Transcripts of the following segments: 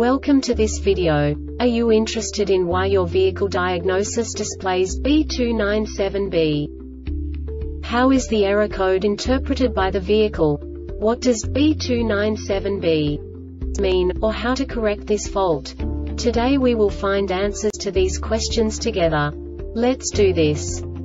Welcome to this video. Are you interested in why your vehicle diagnosis displays B297B? How is the error code interpreted by the vehicle? What does B297B mean, or how to correct this fault? Today we will find answers to these questions together. Let's do this.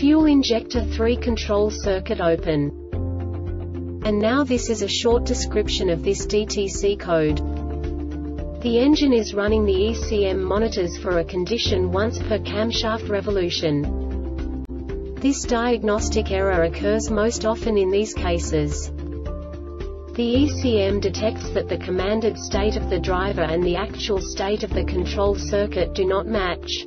Fuel injector 3 control circuit open. And now this is a short description of this DTC code. The engine is running the ECM monitors for a condition once per camshaft revolution. This diagnostic error occurs most often in these cases. The ECM detects that the commanded state of the driver and the actual state of the control circuit do not match.